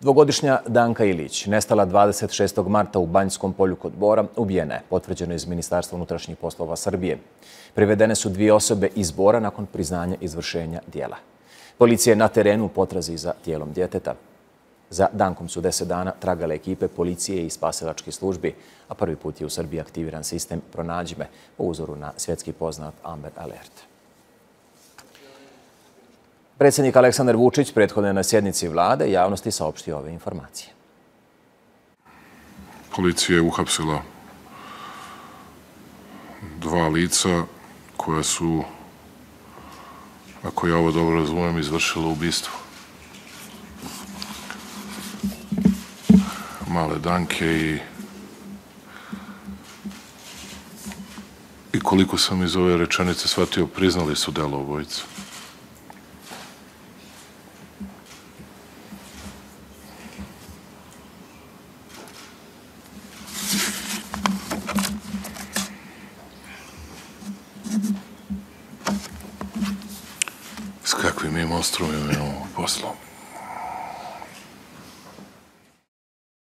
Dvogodišnja Danka Ilić, nestala 26. marta u Banjskom polju kod Bora, ubijena je, potvrđeno iz Ministarstva unutrašnjih poslova Srbije. Privedene su dvije osobe iz Bora nakon priznanja izvršenja dijela. Policija je na terenu potrazi za tijelom djeteta. Za Dankom su deset dana tragale ekipe policije i spasilačke službi, a prvi put je u Srbiji aktiviran sistem Pronađime po uzoru na svjetski poznat Amber Alert. Predsjednik Aleksandar Vučić prethodne na sjednici vlade javnosti saopštio ove informacije. Policija je uhapsila dva lica koja su, ako ja ovo dobro razumijem, izvršila ubistvo. Male Danke i i koliko sam iz ove rečenice shvatio, priznali su delo obojica. S kakvim mi monstrumima imamo poslom.